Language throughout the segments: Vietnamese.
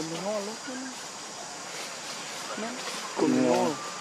Combinó, não, ¿no?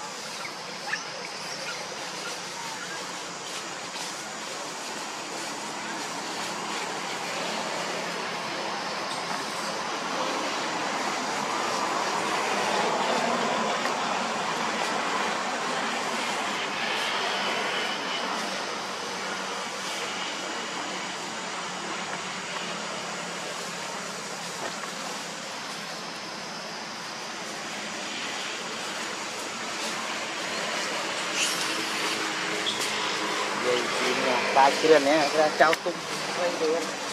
Tá, queria mesmo, o topo.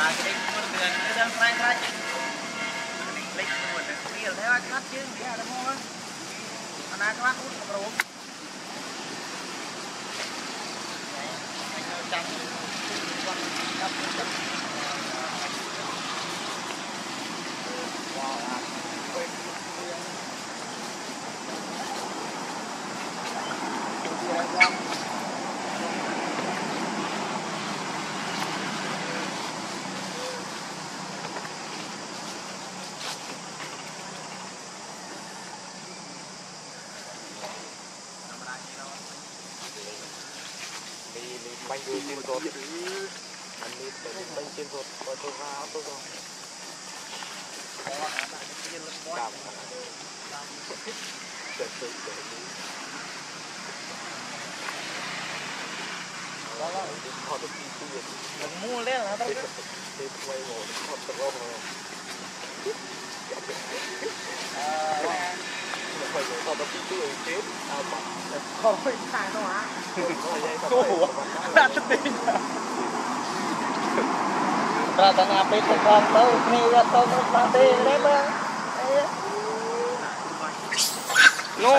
ឡាយគេខ្លួនវានៅដល់ខ្លាំងខ្លាចនេះលេចខ្លួនវាតែអាខ្លាត់ជើងវាអាមកអាណាខ្លាត់អ៊ុតកម្រោមចាំគាត់ចាប់ចាប់វ៉ាវ ดอันนี้เป็นเป็นชิ้นสดปลาทูฮาตัวสองตาเจ็ดสิบเจ็ดสิบแล้วนะขอตัวปีเปลี่นเล่นไว้หมดขอตัโลกเลย 12អូខេអើបាក់ខំពេកខាងនោះហ่าគោដាក់ទៅទីប្រាថ្នាពេកទៅខំទៅគ្នាទៅទៅបានទេទេបើនោះ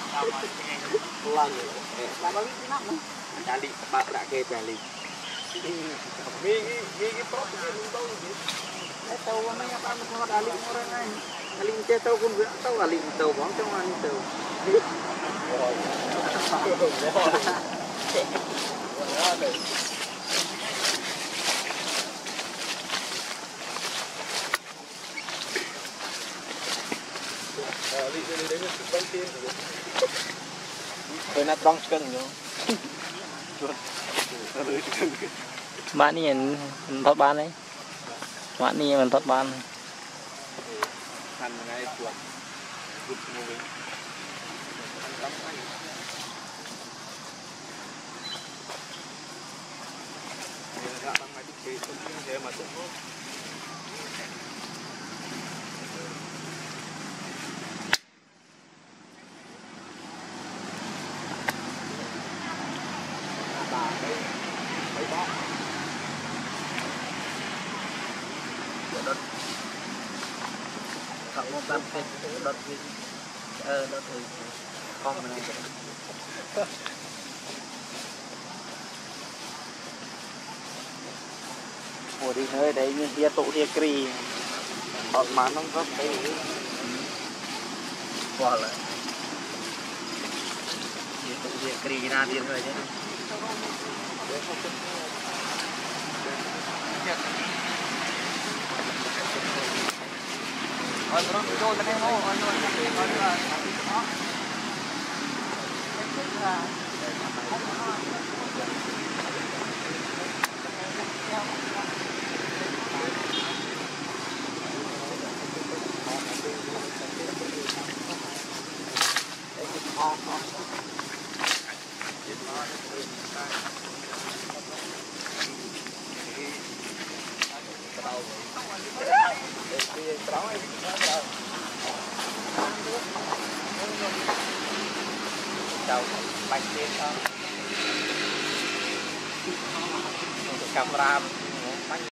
để có nó tăng quay cái mi tak ke dali. Mi mi ki prop ki nung gì? Cái tàu mà mấy bạn có đá lịnh ở đây này Ali inte tau kun gak bang cuma ali tau. đi ដឹងទៀតឃើញណាត់ត្រង់ឆ្កឹងយោជួនលើឆ្កឹងម៉ាក់នេះមិនថតបានទេម៉ាក់នេះមិនថតបានខាន់ថ្ងៃជួនជួនឈ្មោះវិញដាក់បានមកទីគេសុំគេមកទៅ đợt thì ờ đợt thì con mình này mùa đi nơi đấy như hia tụ hia kri. Bọn má nó rất cái quả là hia tụ hia kri na đi nơi đấy Thank you. Oh, oh. ចូលបាច់ទៀតអត់កាមេរ៉ា